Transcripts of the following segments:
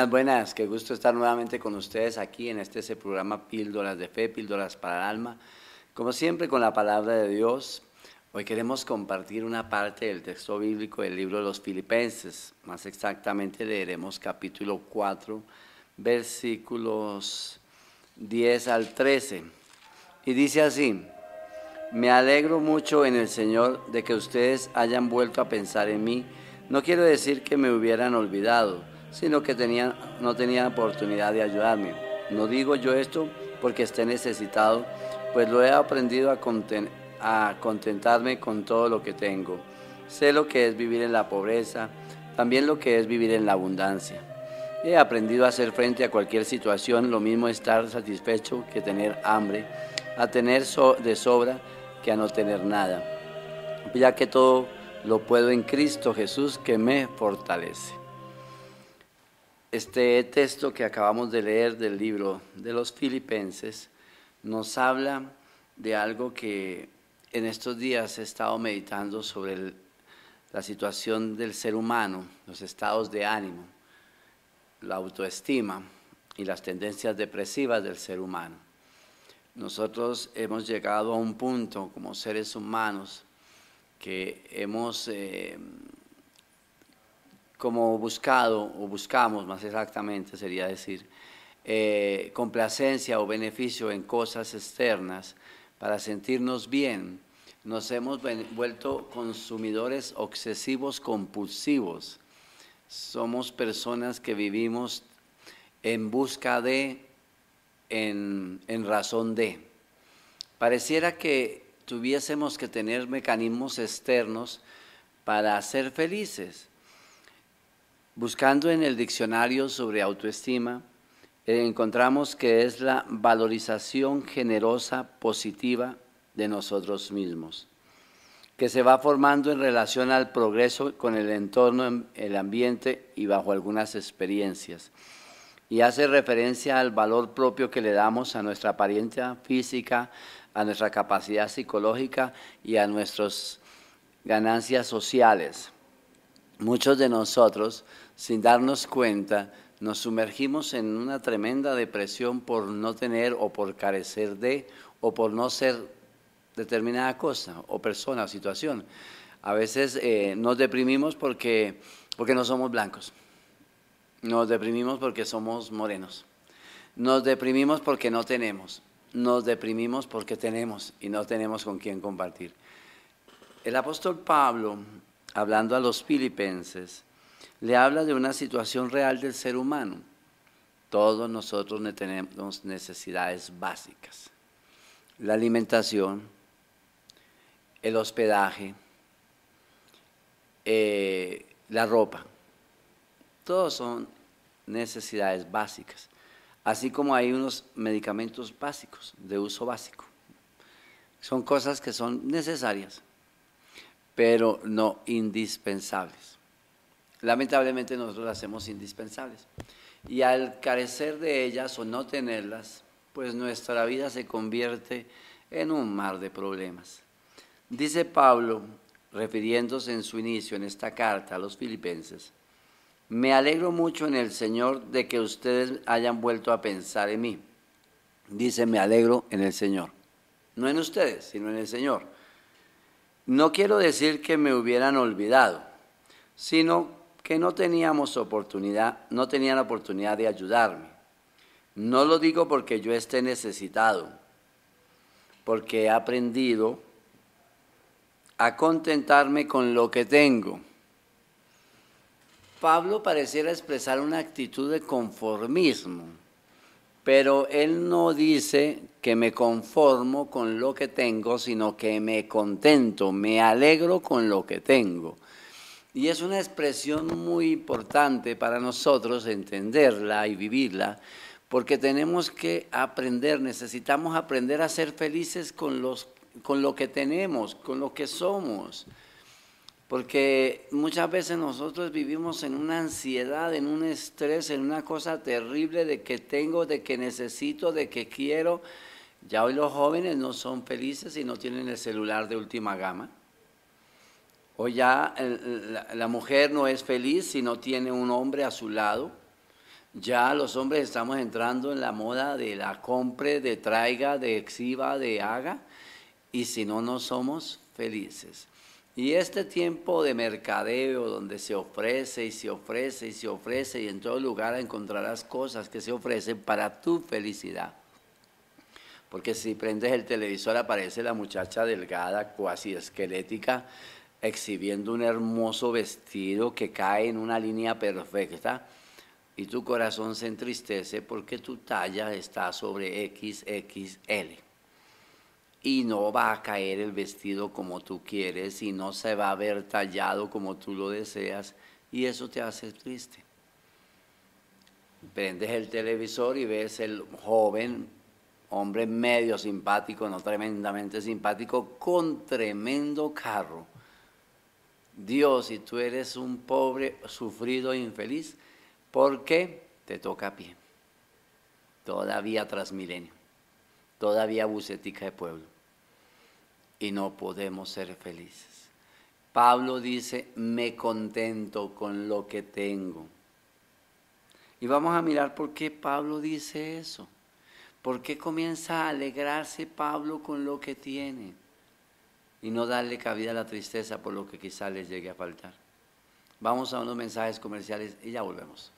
Buenas, buenas, qué gusto estar nuevamente con ustedes aquí en este ese programa Píldoras de Fe, Píldoras para el Alma. Como siempre con la palabra de Dios, hoy queremos compartir una parte del texto bíblico del libro de los Filipenses. Más exactamente leeremos capítulo 4, versículos 10 al 13. Y dice así, me alegro mucho en el Señor de que ustedes hayan vuelto a pensar en mí. No quiero decir que me hubieran olvidado sino que no tenían oportunidad de ayudarme. No digo yo esto porque esté necesitado, pues lo he aprendido a, a contentarme con todo lo que tengo. Sé lo que es vivir en la pobreza, también lo que es vivir en la abundancia. He aprendido a hacer frente a cualquier situación, lo mismo estar satisfecho que tener hambre, a tener de sobra que a no tener nada, ya que todo lo puedo en Cristo Jesús que me fortalece. Este texto que acabamos de leer del libro de los filipenses nos habla de algo que en estos días he estado meditando sobre la situación del ser humano, los estados de ánimo, la autoestima y las tendencias depresivas del ser humano. Nosotros hemos llegado a un punto como seres humanos que hemos eh, como buscado o buscamos más exactamente, sería decir, eh, complacencia o beneficio en cosas externas para sentirnos bien, nos hemos vuelto consumidores obsesivos compulsivos. Somos personas que vivimos en busca de, en, en razón de. Pareciera que tuviésemos que tener mecanismos externos para ser felices Buscando en el diccionario sobre autoestima, eh, encontramos que es la valorización generosa, positiva de nosotros mismos, que se va formando en relación al progreso con el entorno, el ambiente y bajo algunas experiencias. Y hace referencia al valor propio que le damos a nuestra apariencia física, a nuestra capacidad psicológica y a nuestras ganancias sociales. Muchos de nosotros, sin darnos cuenta, nos sumergimos en una tremenda depresión por no tener o por carecer de o por no ser determinada cosa o persona o situación. A veces eh, nos deprimimos porque, porque no somos blancos. Nos deprimimos porque somos morenos. Nos deprimimos porque no tenemos. Nos deprimimos porque tenemos y no tenemos con quién compartir. El apóstol Pablo hablando a los filipenses, le habla de una situación real del ser humano. Todos nosotros tenemos necesidades básicas. La alimentación, el hospedaje, eh, la ropa. Todos son necesidades básicas. Así como hay unos medicamentos básicos, de uso básico. Son cosas que son necesarias pero no indispensables. Lamentablemente nosotros las hacemos indispensables. Y al carecer de ellas o no tenerlas, pues nuestra vida se convierte en un mar de problemas. Dice Pablo, refiriéndose en su inicio en esta carta a los filipenses, me alegro mucho en el Señor de que ustedes hayan vuelto a pensar en mí. Dice, me alegro en el Señor. No en ustedes, sino en el Señor. No quiero decir que me hubieran olvidado, sino que no teníamos oportunidad, no tenían oportunidad de ayudarme. No lo digo porque yo esté necesitado, porque he aprendido a contentarme con lo que tengo. Pablo pareciera expresar una actitud de conformismo, pero él no dice que me conformo con lo que tengo, sino que me contento, me alegro con lo que tengo. Y es una expresión muy importante para nosotros entenderla y vivirla, porque tenemos que aprender, necesitamos aprender a ser felices con, los, con lo que tenemos, con lo que somos. Porque muchas veces nosotros vivimos en una ansiedad, en un estrés, en una cosa terrible de que tengo, de que necesito, de que quiero. Ya hoy los jóvenes no son felices y no tienen el celular de última gama. Hoy ya la, mujer no es feliz si no tiene un hombre a su lado. Ya los hombres estamos entrando en la moda de la compre, de traiga, de exhiba, de haga, y si no, no somos felices. Y este tiempo de mercadeo donde se ofrece y se ofrece y se ofrece y en todo lugar encontrarás cosas que se ofrecen para tu felicidad. Porque si prendes el televisor aparece la muchacha delgada, cuasi esquelética, exhibiendo un hermoso vestido que cae en una línea perfecta y tu corazón se entristece porque tu talla está sobre XXL. Y no va a caer el vestido como tú quieres y no se va a ver tallado como tú lo deseas y eso te hace triste. Prendes el televisor y ves el joven, hombre medio simpático, no tremendamente simpático, con tremendo carro. Dios, si tú eres un pobre, sufrido e infeliz, porque te toca a pie. Todavía tras milenio. Todavía bucetica de pueblo. Y no podemos ser felices. Pablo dice, me contento con lo que tengo. Y vamos a mirar por qué Pablo dice eso. ¿Por qué comienza a alegrarse Pablo con lo que tiene? Y no darle cabida a la tristeza por lo que quizá les llegue a faltar. Vamos a unos mensajes comerciales y ya volvemos.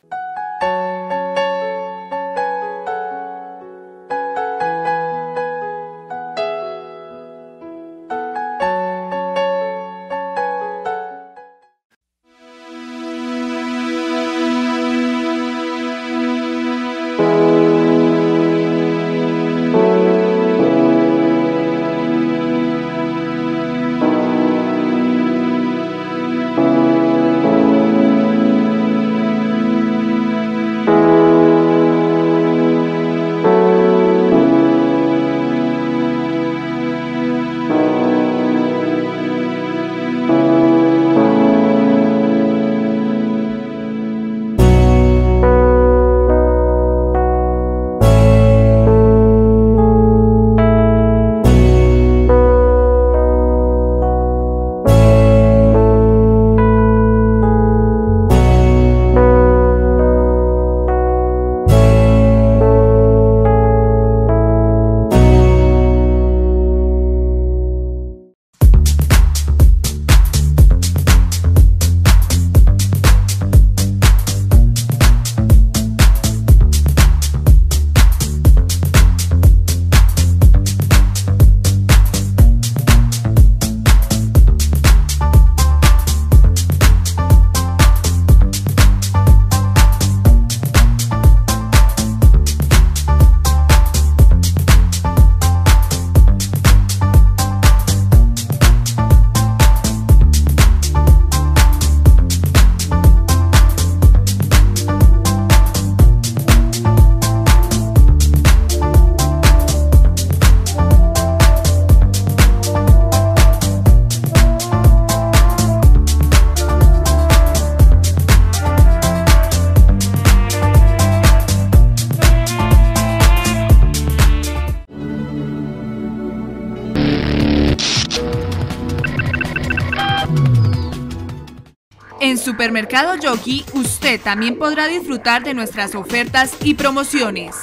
Supermercado Jockey, usted también podrá disfrutar de nuestras ofertas y promociones.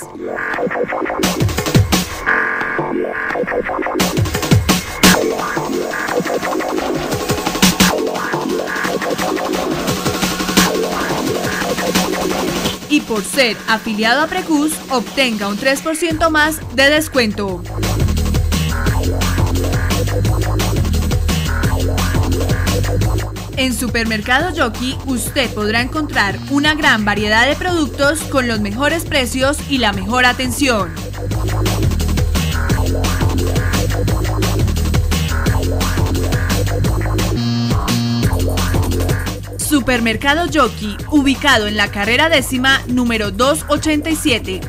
Y por ser afiliado a Precus, obtenga un 3% más de descuento. En Supermercado Jockey usted podrá encontrar una gran variedad de productos con los mejores precios y la mejor atención. Supermercado Jockey, ubicado en la carrera décima número 287.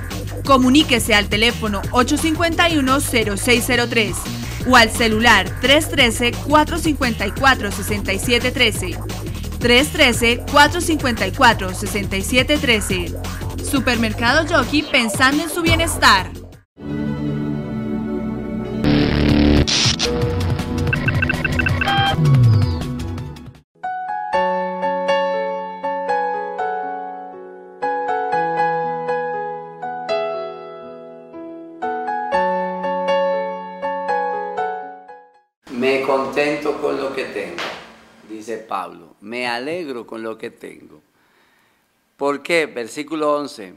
Comuníquese al teléfono 851-0603 o al celular 313-454-6713. 313-454-6713. Supermercado Jockey pensando en su bienestar. Contento con lo que tengo, dice Pablo. Me alegro con lo que tengo. ¿Por qué? Versículo 11.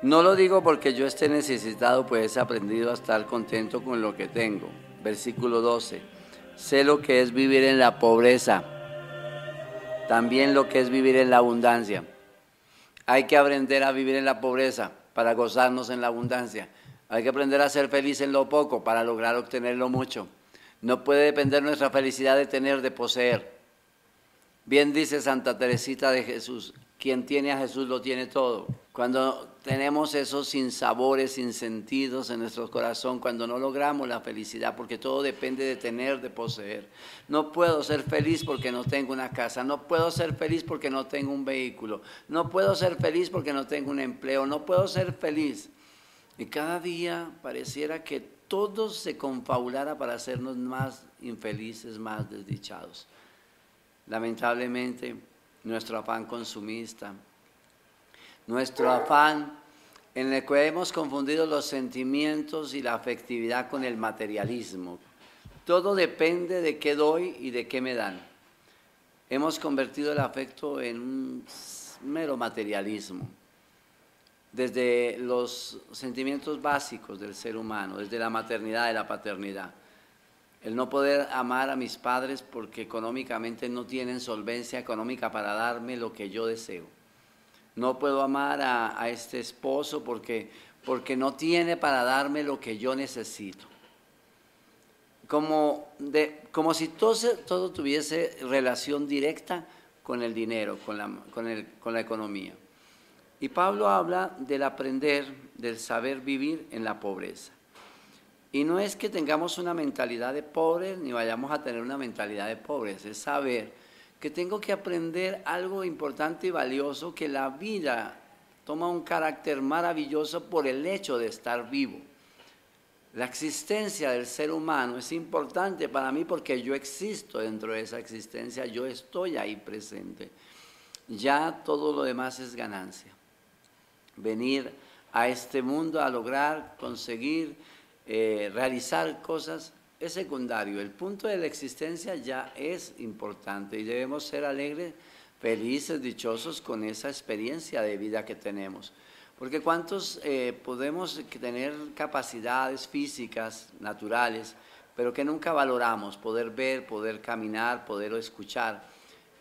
No lo digo porque yo esté necesitado, pues he aprendido a estar contento con lo que tengo. Versículo 12. Sé lo que es vivir en la pobreza, también lo que es vivir en la abundancia. Hay que aprender a vivir en la pobreza para gozarnos en la abundancia. Hay que aprender a ser feliz en lo poco para lograr obtener lo mucho. No puede depender nuestra felicidad de tener, de poseer. Bien dice Santa Teresita de Jesús, quien tiene a Jesús lo tiene todo. Cuando tenemos esos sinsabores, sentidos en nuestro corazón, cuando no logramos la felicidad, porque todo depende de tener, de poseer. No puedo ser feliz porque no tengo una casa, no puedo ser feliz porque no tengo un vehículo, no puedo ser feliz porque no tengo un empleo, no puedo ser feliz. Y cada día pareciera que todo se confabulara para hacernos más infelices, más desdichados. Lamentablemente, nuestro afán consumista, nuestro afán en el que hemos confundido los sentimientos y la afectividad con el materialismo. Todo depende de qué doy y de qué me dan. Hemos convertido el afecto en un mero materialismo desde los sentimientos básicos del ser humano, desde la maternidad y la paternidad. El no poder amar a mis padres porque económicamente no tienen solvencia económica para darme lo que yo deseo. No puedo amar a, este esposo porque, porque no tiene para darme lo que yo necesito. Como, de, como si todo, todo tuviese relación directa con el dinero, con la, con, el, con la economía. Y Pablo habla del aprender, del saber vivir en la pobreza. Y no es que tengamos una mentalidad de pobres ni vayamos a tener una mentalidad de pobres, es saber que tengo que aprender algo importante y valioso, que la vida toma un carácter maravilloso por el hecho de estar vivo. La existencia del ser humano es importante para mí porque yo existo dentro de esa existencia, yo estoy ahí presente. Ya todo lo demás es ganancia venir a este mundo a lograr, conseguir, eh, realizar cosas, es secundario. El punto de la existencia ya es importante y debemos ser alegres, felices, dichosos con esa experiencia de vida que tenemos. Porque cuántos eh, podemos tener capacidades físicas, naturales, pero que nunca valoramos, poder ver, poder caminar, poder escuchar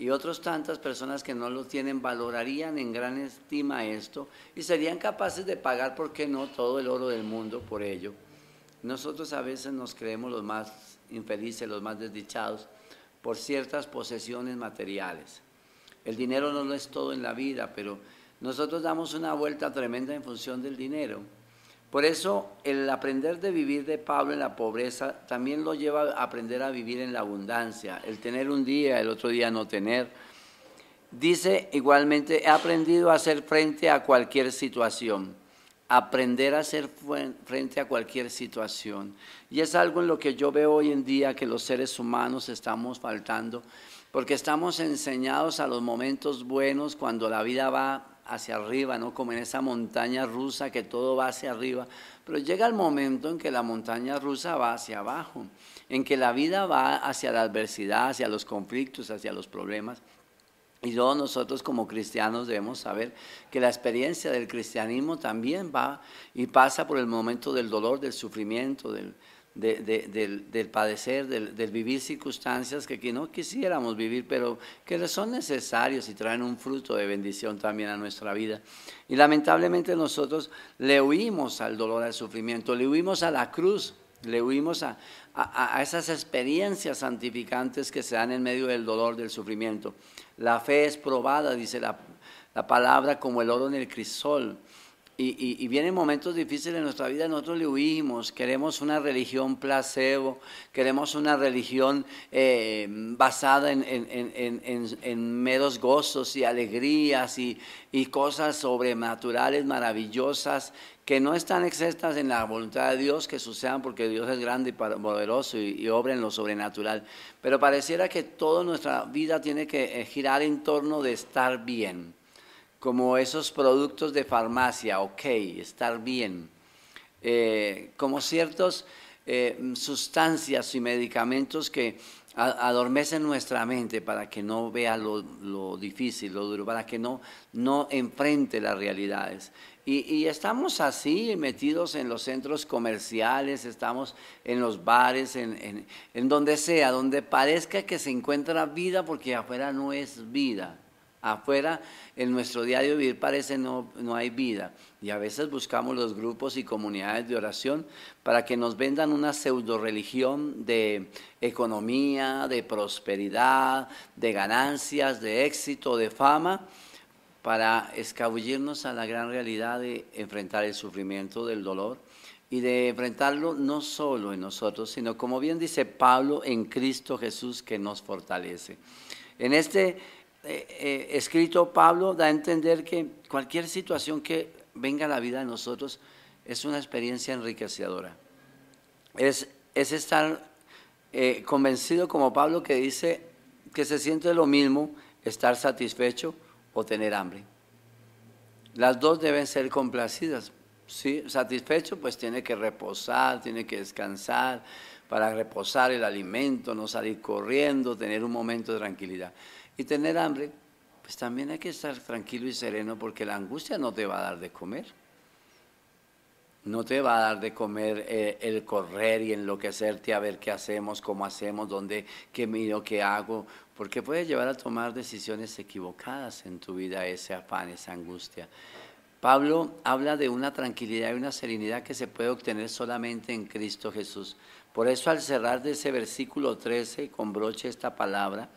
y otras tantas personas que no lo tienen valorarían en gran estima esto y serían capaces de pagar, ¿por qué no?, todo el oro del mundo por ello. Nosotros a veces nos creemos los más infelices, los más desdichados por ciertas posesiones materiales. El dinero no lo es todo en la vida, pero nosotros damos una vuelta tremenda en función del dinero. Por eso el aprender de vivir de Pablo en la pobreza también lo lleva a aprender a vivir en la abundancia, el tener un día, el otro día no tener. Dice igualmente, he aprendido a hacer frente a cualquier situación, aprender a hacer frente a cualquier situación. Y es algo en lo que yo veo hoy en día que los seres humanos estamos faltando, porque estamos enseñados a los momentos buenos cuando la vida va hacia arriba, ¿no? Como en esa montaña rusa que todo va hacia arriba. Pero llega el momento en que la montaña rusa va hacia abajo, en que la vida va hacia la adversidad, hacia los conflictos, hacia los problemas. Y todos nosotros como cristianos debemos saber que la experiencia del cristianismo también va y pasa por el momento del dolor, del sufrimiento, del, del, padecer, del, vivir circunstancias que, que, no quisiéramos vivir, pero que son necesarios y traen un fruto de bendición también a nuestra vida. Y lamentablemente nosotros le huimos al dolor, al sufrimiento, le huimos a la cruz, le huimos a, a, esas experiencias santificantes que se dan en medio del dolor, del sufrimiento. La fe es probada, dice la, la palabra, como el oro en el crisol y, vienen momentos difíciles en nuestra vida, nosotros le huimos, queremos una religión placebo, queremos una religión eh, basada en, meros gozos y alegrías y, cosas sobrenaturales, maravillosas, que no están exentas en la voluntad de Dios, que sucedan porque Dios es grande y poderoso y, obra en lo sobrenatural. Pero pareciera que toda nuestra vida tiene que eh, girar en torno de estar bien como esos productos de farmacia, ok, estar bien, eh, como ciertos eh, sustancias y medicamentos que adormecen nuestra mente para que no vea lo, difícil, lo duro, para que no, no enfrente las realidades. Y, estamos así metidos en los centros comerciales, estamos en los bares, en, en donde sea, donde parezca que se encuentra vida porque afuera no es vida. Afuera, en nuestro diario vivir parece no, no hay vida. Y a veces buscamos los grupos y comunidades de oración para que nos vendan una pseudo religión de economía, de prosperidad, de ganancias, de éxito, de fama, para escabullirnos a la gran realidad de enfrentar el sufrimiento del dolor y de enfrentarlo no solo en nosotros, sino como bien dice Pablo, en Cristo Jesús que nos fortalece. En este eh, eh, escrito Pablo da a entender que cualquier situación que venga a la vida de nosotros es una experiencia enriquecedora. Es, es estar eh, convencido como Pablo que dice que se siente lo mismo estar satisfecho o tener hambre. Las dos deben ser complacidas. ¿sí? Satisfecho pues tiene que reposar, tiene que descansar para reposar el alimento, no salir corriendo, tener un momento de tranquilidad y tener hambre, pues también hay que estar tranquilo y sereno porque la angustia no te va a dar de comer. No te va a dar de comer eh, el correr y enloquecerte a ver qué hacemos, cómo hacemos, dónde, qué miro, qué hago, porque puede llevar a tomar decisiones equivocadas en tu vida ese afán, esa angustia. Pablo habla de una tranquilidad y una serenidad que se puede obtener solamente en Cristo Jesús. Por eso al cerrar de ese versículo 13 con broche esta palabra,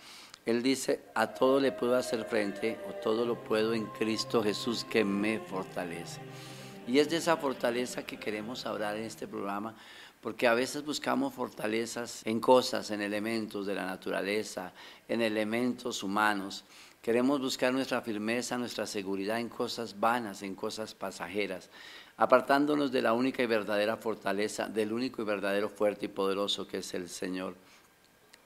él dice, a todo le puedo hacer frente o todo lo puedo en Cristo Jesús que me fortalece. Y es de esa fortaleza que queremos hablar en este programa, porque a veces buscamos fortalezas en cosas, en elementos de la naturaleza, en elementos humanos. Queremos buscar nuestra firmeza, nuestra seguridad en cosas vanas, en cosas pasajeras, apartándonos de la única y verdadera fortaleza, del único y verdadero fuerte y poderoso que es el Señor.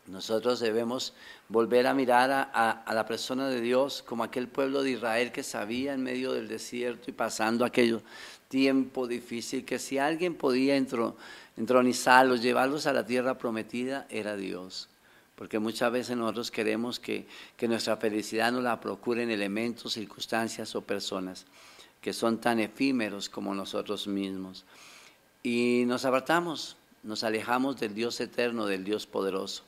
Nosotros debemos volver a mirar a, la persona de Dios como aquel pueblo de Israel que sabía en medio del desierto y pasando aquel tiempo difícil que si alguien podía entronizarlos, llevarlos a la tierra prometida, era Dios. Porque muchas veces nosotros queremos que, nuestra felicidad nos la procuren elementos, circunstancias o personas que son tan efímeros como nosotros mismos. Y nos apartamos, nos alejamos del Dios eterno, del Dios poderoso.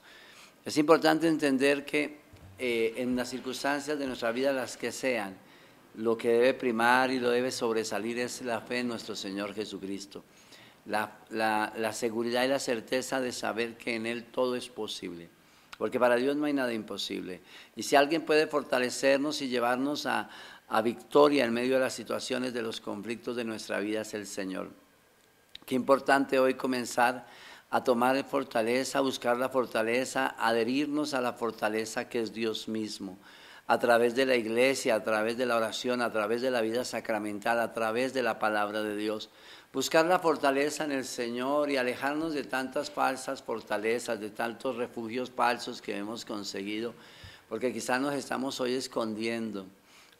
Es importante entender que eh, en las circunstancias de nuestra vida, las que sean, lo que debe primar y lo debe sobresalir es la fe en nuestro Señor Jesucristo. La, seguridad y la certeza de saber que en Él todo es posible. Porque para Dios no hay nada imposible. Y si alguien puede fortalecernos y llevarnos a, a victoria en medio de las situaciones, de los conflictos de nuestra vida, es el Señor. Qué importante hoy comenzar a tomar fortaleza, a buscar la fortaleza, adherirnos a la fortaleza que es Dios mismo, a través de la iglesia, a través de la oración, a través de la vida sacramental, a través de la palabra de Dios. Buscar la fortaleza en el Señor y alejarnos de tantas falsas fortalezas, de tantos refugios falsos que hemos conseguido, porque quizás nos estamos hoy escondiendo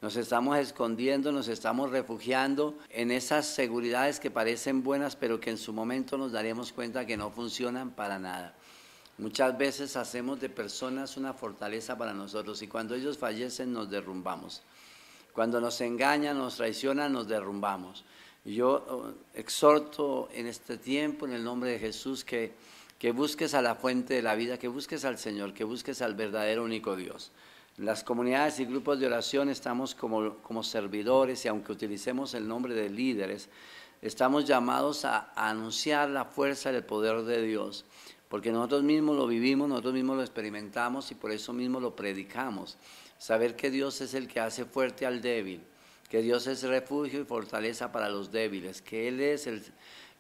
nos estamos escondiendo, nos estamos refugiando en esas seguridades que parecen buenas, pero que en su momento nos daremos cuenta que no funcionan para nada. Muchas veces hacemos de personas una fortaleza para nosotros y cuando ellos fallecen nos derrumbamos. Cuando nos engañan, nos traicionan, nos derrumbamos. Yo oh, exhorto en este tiempo, en el nombre de Jesús, que, que busques a la fuente de la vida, que busques al Señor, que busques al verdadero único Dios las comunidades y grupos de oración estamos como, como servidores y aunque utilicemos el nombre de líderes, estamos llamados a, anunciar la fuerza del poder de Dios, porque nosotros mismos lo vivimos, nosotros mismos lo experimentamos y por eso mismo lo predicamos. Saber que Dios es el que hace fuerte al débil, que Dios es refugio y fortaleza para los débiles, que Él es el,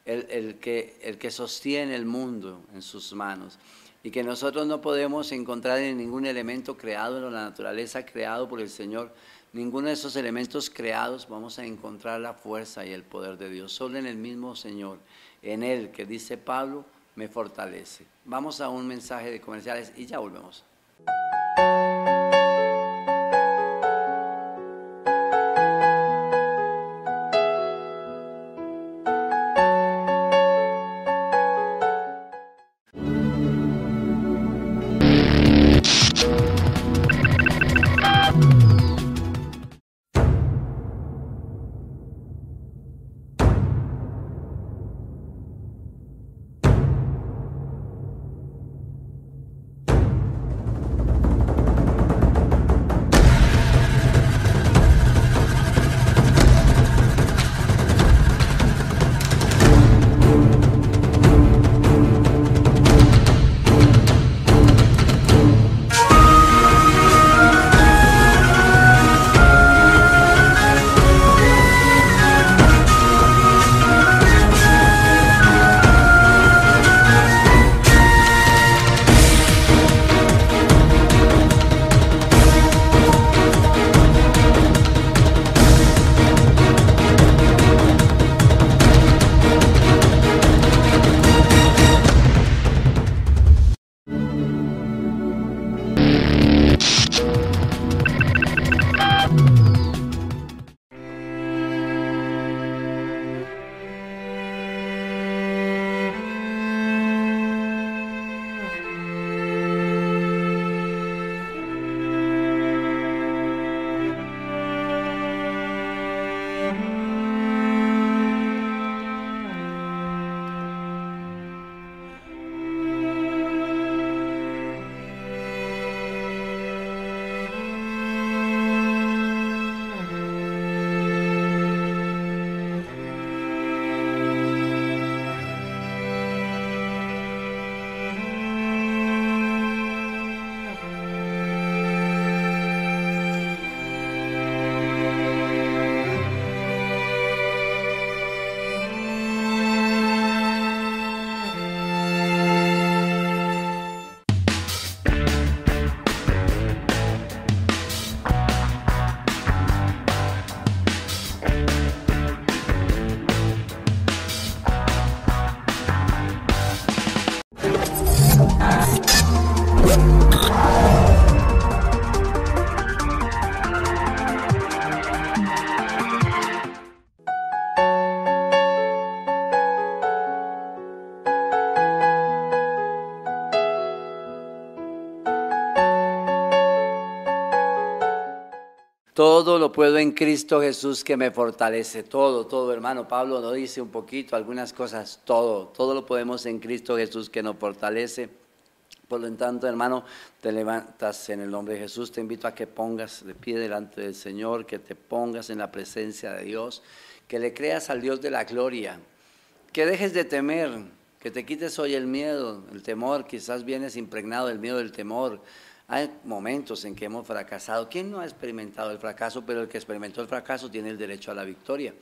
el, que, el que sostiene el mundo en sus manos y que nosotros no podemos encontrar en ningún elemento creado en la naturaleza, creado por el Señor, ninguno de esos elementos creados vamos a encontrar la fuerza y el poder de Dios, solo en el mismo Señor, en Él que dice Pablo, me fortalece. Vamos a un mensaje de comerciales y ya volvemos. Todo lo puedo en Cristo Jesús que me fortalece. Todo, todo, hermano. Pablo nos dice un poquito, algunas cosas, todo. Todo lo podemos en Cristo Jesús que nos fortalece. Por lo tanto, hermano, te levantas en el nombre de Jesús. Te invito a que pongas de pie delante del Señor, que te pongas en la presencia de Dios, que le creas al Dios de la gloria, que dejes de temer, que te quites hoy el miedo, el temor. Quizás vienes impregnado del miedo, del temor hay momentos en que hemos fracasado. ¿Quién no ha experimentado el fracaso? Pero el que experimentó el fracaso tiene el derecho a la victoria.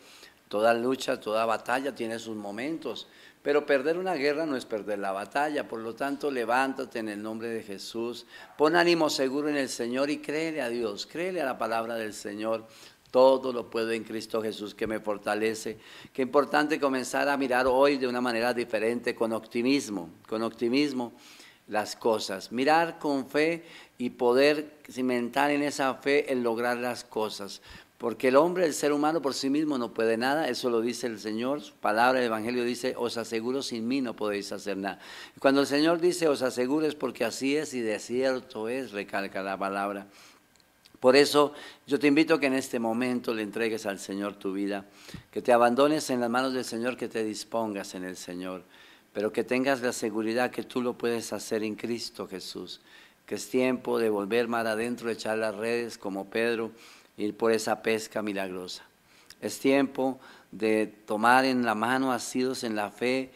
Toda lucha, toda batalla tiene sus momentos. Pero perder una guerra no es perder la batalla. Por lo tanto, levántate en el nombre de Jesús. Pon ánimo seguro en el Señor y créele a Dios. Créele a la palabra del Señor. Todo lo puedo en Cristo Jesús que me fortalece. Qué importante comenzar a mirar hoy de una manera diferente, con optimismo. Con optimismo las cosas, mirar con fe y poder cimentar en esa fe el lograr las cosas. Porque el hombre, el ser humano por sí mismo no puede nada, eso lo dice el Señor, su palabra, el Evangelio dice, os aseguro, sin mí no podéis hacer nada. cuando el Señor dice, os aseguro es porque así es y de cierto es, recalca la palabra. Por eso yo te invito a que en este momento le entregues al Señor tu vida, que te abandones en las manos del Señor, que te dispongas en el Señor pero que tengas la seguridad que tú lo puedes hacer en Cristo Jesús, que es tiempo de volver mar adentro, echar las redes como Pedro, ir por esa pesca milagrosa. Es tiempo de tomar en la mano asidos en la fe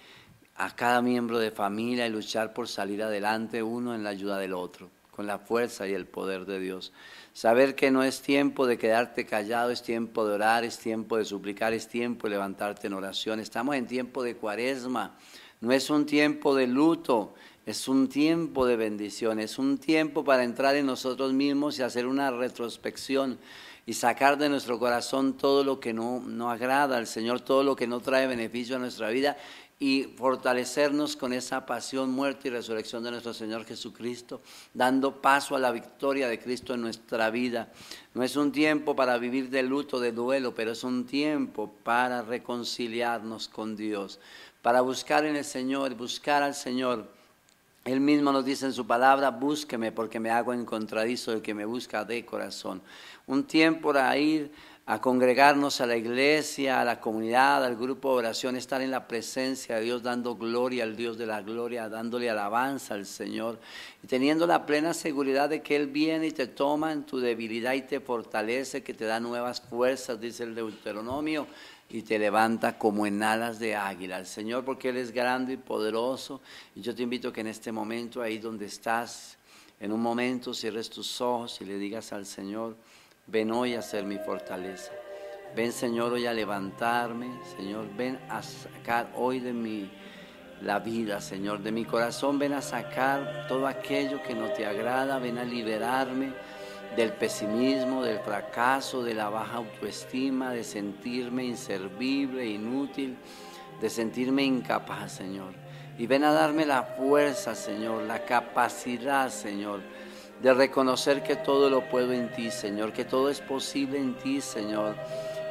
a cada miembro de familia y luchar por salir adelante uno en la ayuda del otro, con la fuerza y el poder de Dios. Saber que no es tiempo de quedarte callado, es tiempo de orar, es tiempo de suplicar, es tiempo de levantarte en oración. Estamos en tiempo de cuaresma no es un tiempo de luto, es un tiempo de bendición, es un tiempo para entrar en nosotros mismos y hacer una retrospección y sacar de nuestro corazón todo lo que no, no agrada al Señor, todo lo que no trae beneficio a nuestra vida y fortalecernos con esa pasión, muerte y resurrección de nuestro Señor Jesucristo, dando paso a la victoria de Cristo en nuestra vida. No es un tiempo para vivir de luto, de duelo, pero es un tiempo para reconciliarnos con Dios, para buscar en el Señor, buscar al Señor. Él mismo nos dice en su palabra, búsqueme porque me hago encontradizo el que me busca de corazón. Un tiempo para ir a congregarnos a la iglesia, a la comunidad, al grupo de oración, estar en la presencia de Dios, dando gloria al Dios de la gloria, dándole alabanza al Señor y teniendo la plena seguridad de que Él viene y te toma en tu debilidad y te fortalece, que te da nuevas fuerzas, dice el Deuteronomio y te levanta como en alas de águila. El Señor, porque Él es grande y poderoso. Y yo te invito que en este momento, ahí donde estás, en un momento cierres tus ojos y le digas al Señor, ven hoy a ser mi fortaleza. Ven, Señor, hoy a levantarme. Señor, ven a sacar hoy de mí la vida, Señor, de mi corazón. Ven a sacar todo aquello que no te agrada. Ven a liberarme del pesimismo, del fracaso, de la baja autoestima, de sentirme inservible, inútil, de sentirme incapaz, Señor. Y ven a darme la fuerza, Señor, la capacidad, Señor, de reconocer que todo lo puedo en ti, Señor, que todo es posible en ti, Señor,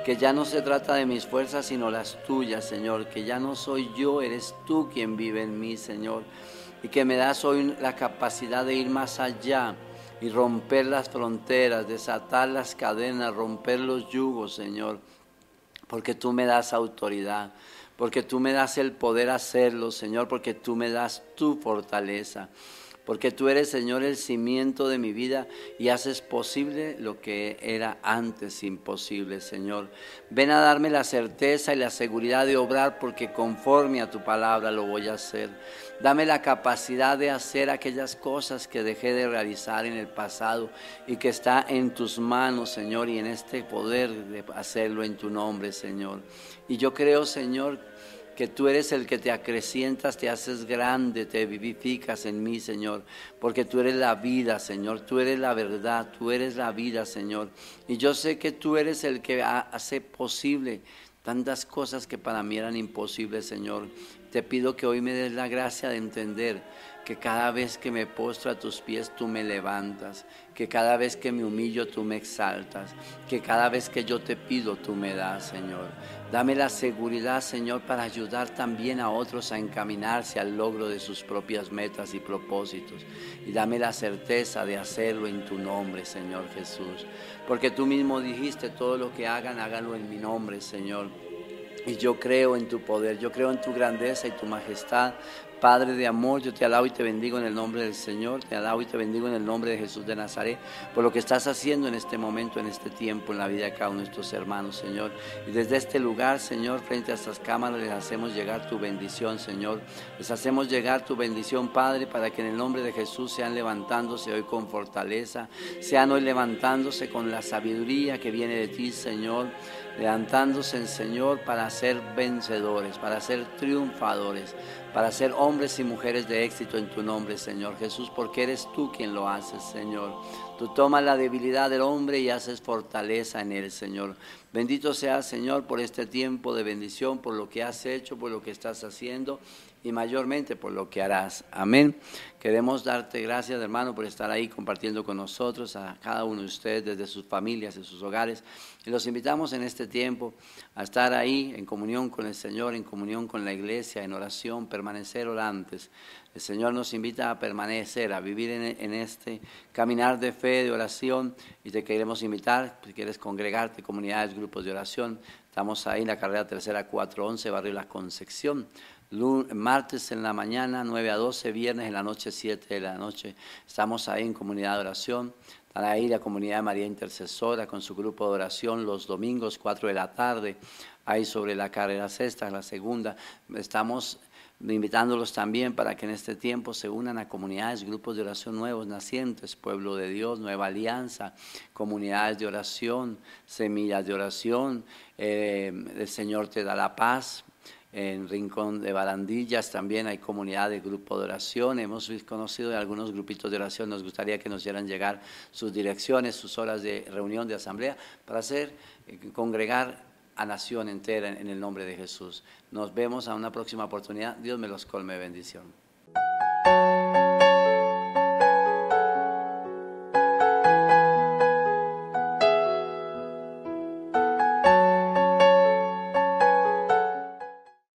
que ya no se trata de mis fuerzas, sino las tuyas, Señor, que ya no soy yo, eres tú quien vive en mí, Señor, y que me das hoy la capacidad de ir más allá y romper las fronteras, desatar las cadenas, romper los yugos, Señor, porque tú me das autoridad, porque tú me das el poder hacerlo, Señor, porque tú me das tu fortaleza porque tú eres, Señor, el cimiento de mi vida y haces posible lo que era antes imposible, Señor. Ven a darme la certeza y la seguridad de obrar porque conforme a tu palabra lo voy a hacer. Dame la capacidad de hacer aquellas cosas que dejé de realizar en el pasado y que está en tus manos, Señor, y en este poder de hacerlo en tu nombre, Señor. Y yo creo, Señor, que tú eres el que te acrecientas, te haces grande, te vivificas en mí, Señor, porque tú eres la vida, Señor, tú eres la verdad, tú eres la vida, Señor. Y yo sé que tú eres el que hace posible tantas cosas que para mí eran imposibles, Señor. Te pido que hoy me des la gracia de entender que cada vez que me postro a tus pies tú me levantas, que cada vez que me humillo tú me exaltas, que cada vez que yo te pido tú me das, Señor. Dame la seguridad, Señor, para ayudar también a otros a encaminarse al logro de sus propias metas y propósitos. Y dame la certeza de hacerlo en tu nombre, Señor Jesús. Porque tú mismo dijiste, todo lo que hagan, háganlo en mi nombre, Señor. Y yo creo en tu poder, yo creo en tu grandeza y tu majestad, Padre de amor, yo te alabo y te bendigo en el nombre del Señor, te alabo y te bendigo en el nombre de Jesús de Nazaret, por lo que estás haciendo en este momento, en este tiempo, en la vida de cada de nuestros hermanos, Señor. Y desde este lugar, Señor, frente a estas cámaras, les hacemos llegar tu bendición, Señor. Les hacemos llegar tu bendición, Padre, para que en el nombre de Jesús sean levantándose hoy con fortaleza, sean hoy levantándose con la sabiduría que viene de ti, Señor levantándose Señor para ser vencedores, para ser triunfadores, para ser hombres y mujeres de éxito en tu nombre, Señor Jesús, porque eres tú quien lo haces, Señor. Tú tomas la debilidad del hombre y haces fortaleza en él, Señor. Bendito sea, Señor, por este tiempo de bendición, por lo que has hecho, por lo que estás haciendo y mayormente por lo que harás. Amén. Queremos darte gracias, hermano, por estar ahí compartiendo con nosotros, a cada uno de ustedes, desde sus familias, de sus hogares. Y los invitamos en este tiempo a estar ahí en comunión con el Señor, en comunión con la iglesia, en oración, permanecer orantes. El Señor nos invita a permanecer, a vivir en, este caminar de fe, de oración, y te queremos invitar, si quieres congregarte, comunidades, grupos de oración. Estamos ahí en la carrera tercera 411, Barrio La Concepción martes en la mañana 9 a 12, viernes en la noche 7 de la noche. Estamos ahí en comunidad de oración. Están ahí la comunidad de María Intercesora con su grupo de oración los domingos 4 de la tarde. Ahí sobre la carrera sexta, la segunda. Estamos invitándolos también para que en este tiempo se unan a comunidades, grupos de oración nuevos, nacientes, pueblo de Dios, nueva alianza, comunidades de oración, semillas de oración. Eh, el Señor te da la paz, en Rincón de Barandillas también hay comunidad de grupo de oración. Hemos conocido de algunos grupitos de oración. Nos gustaría que nos dieran llegar sus direcciones, sus horas de reunión, de asamblea, para hacer, eh, congregar a nación entera en el nombre de Jesús. Nos vemos a una próxima oportunidad. Dios me los colme bendición.